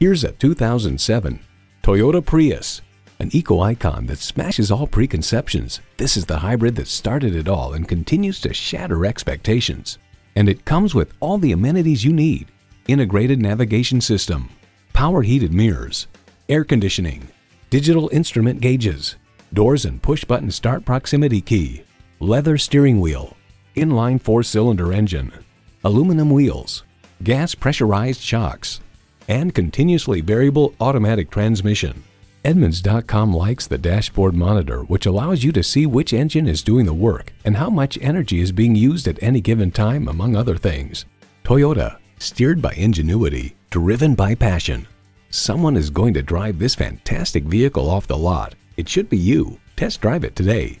Here's a 2007 Toyota Prius, an eco icon that smashes all preconceptions. This is the hybrid that started it all and continues to shatter expectations. And it comes with all the amenities you need. Integrated navigation system, power heated mirrors, air conditioning, digital instrument gauges, doors and push button start proximity key, leather steering wheel, inline four cylinder engine, aluminum wheels, gas pressurized shocks, and continuously variable automatic transmission. Edmunds.com likes the dashboard monitor, which allows you to see which engine is doing the work and how much energy is being used at any given time, among other things. Toyota, steered by ingenuity, driven by passion. Someone is going to drive this fantastic vehicle off the lot. It should be you. Test drive it today.